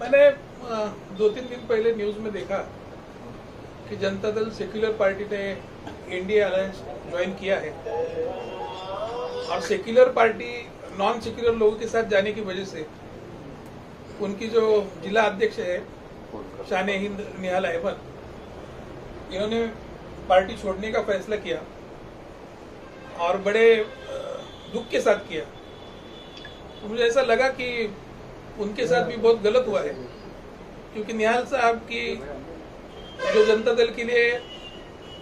मैंने दो तीन दिन पहले न्यूज़ में देखा कि जनता दल सेक्युलर पार्टी ने एनडीए अलायंस ज्वाइन किया है। और सेक्युलर पार्टी नॉन सेक्युलर लोगों के साथ जाने की वजह से उनकी जो जिला अध्यक्ष है शान हिंद निहाल अहमद, इन्होंने पार्टी छोड़ने का फैसला किया और बड़े दुख के साथ किया। तो मुझे ऐसा लगा कि उनके साथ भी बहुत गलत हुआ है। क्योंकि निहाल साहब की जो जनता दल के लिए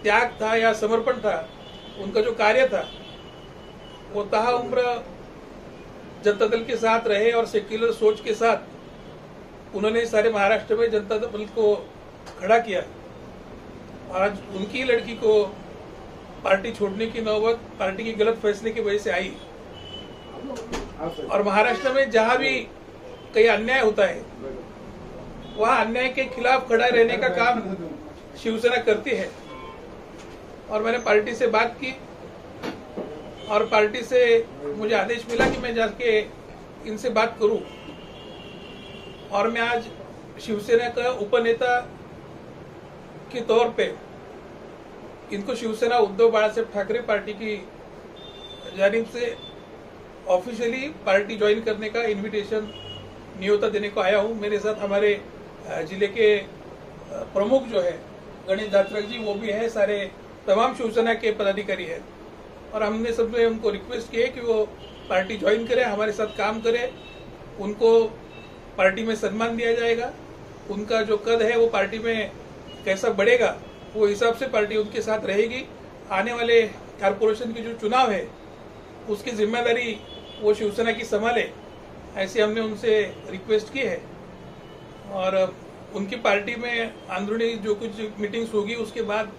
त्याग था या समर्पण था, उनका जो कार्य था, वो तहा उम्र जनता दल के साथ रहे और सेक्युलर सोच के साथ उन्होंने सारे महाराष्ट्र में जनता दल को खड़ा किया। आज उनकी लड़की को पार्टी छोड़ने की नौबत, पार्टी के गलत फैसले की वजह से आई। और महाराष्ट्र में जहाँ भी कहीं अन्याय होता है। वहाँ अन्याय के खिलाफ खड़ा रहने का काम शिवसेना करती है। और मैंने पार्टी से बात की और पार्टी से मुझे आदेश मिला कि मैं जाके इनसे बात करूँ। और मैं आज शिवसेना का उपनेता के तौर पे इनको शिवसेना उद्धव बाला बाळासाहेब ठाकरे पार्टी की जानिब से ऑफिशियली पार्टी ज्वाइन करने का इनविटेशन न्योता देने को आया हूँ। मेरे साथ हमारे ज़िले के प्रमुख जो है, गणेश दात्रक जी, वो भी है, सारे तमाम शिवसेना के पदाधिकारी है। और हमने सबने उनको रिक्वेस्ट की है कि वो पार्टी ज्वाइन करें, हमारे साथ काम करें। उनको पार्टी में सम्मान दिया जाएगा। उनका जो कद है, वो पार्टी में कैसा बढ़ेगा, वो हिसाब से पार्टी उनके साथ रहेगी। आने वाले कारपोरेशन के जो चुनाव है, उसकी ज़िम्मेदारी वो शिवसेना की संभाले। ऐसे हमने उनसे रिक्वेस्ट की है। और उनकी पार्टी में अंदरूनी जो कुछ मीटिंग्स होगी, उसके बाद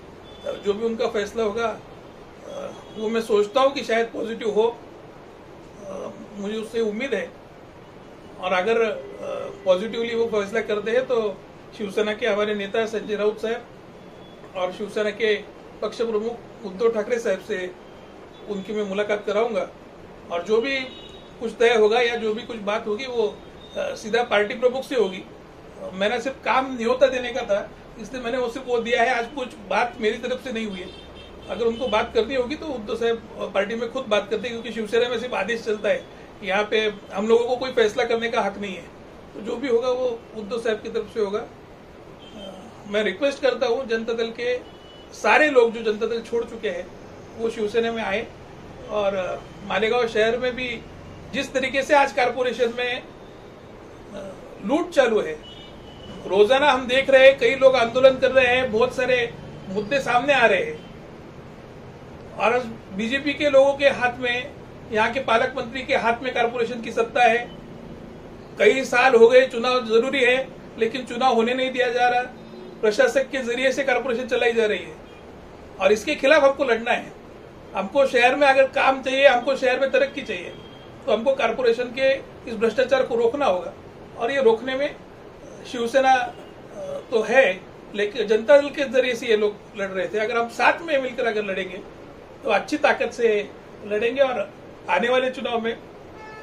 जो भी उनका फैसला होगा, वो मैं सोचता हूँ कि शायद पॉजिटिव हो। मुझे उससे उम्मीद है। और अगर पॉजिटिवली वो फैसला करते हैं तो शिवसेना के हमारे नेता संजय राउत साहब और शिवसेना के पक्ष प्रमुख उद्धव ठाकरे साहब से उनकी मैं मुलाकात कराऊँगा। और जो भी कुछ तय होगा या जो भी कुछ बात होगी वो सीधा पार्टी प्रमुख से होगी। मैंने सिर्फ़ काम न्योता देने का था, इसलिए मैंने वो सिर्फ़ वो दिया है। आज कुछ बात मेरी तरफ़ से नहीं हुई है। अगर उनको बात करनी होगी तो उद्धव साहब पार्टी में खुद बात करते हैं, क्योंकि शिवसेना में सिर्फ़ आदेश चलता है यहाँ पे हम लोगों को कोई फैसला करने का हक नहीं है। तो जो भी होगा वो उद्धव साहब की तरफ़ से होगा। मैं रिक्वेस्ट करता हूँ, जनता दल के सारे लोग जो जनता दल छोड़ चुके हैं, वो शिवसेना में आए और मालेगांव शहर में भी जिस तरीके से आज कारपोरेशन में लूट चालू है। रोज़ाना हम देख रहे हैं, कई लोग आंदोलन कर रहे हैं, बहुत सारे मुद्दे सामने आ रहे हैं। और बीजेपी के लोगों के हाथ में, यहाँ के पालक मंत्री के हाथ में कारपोरेशन की सत्ता है। कई साल हो गए, चुनाव ज़रूरी है, लेकिन चुनाव होने नहीं दिया जा रहा। प्रशासक के ज़रिए से कारपोरेशन चलाई जा रही है। और इसके खिलाफ हमको लड़ना है। हमको शहर में अगर काम चाहिए, हमको शहर में तरक्की चाहिए। तो हमको कारपोरेशन के इस भ्रष्टाचार को रोकना होगा। और ये रोकने में शिवसेना तो है, लेकिन जनता दल के ज़रिए से ये लोग लड़ रहे थे। अगर हम साथ में मिलकर अगर लड़ेंगे तो अच्छी ताकत से लड़ेंगे और आने वाले चुनाव में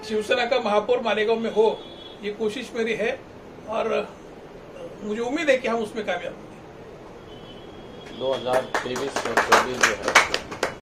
शिवसेना का महापौर मालेगांव में हो, ये कोशिश मेरी है। और मुझे उम्मीद है कि हम उसमें कामयाब होंगे। 2023 और 24 जो है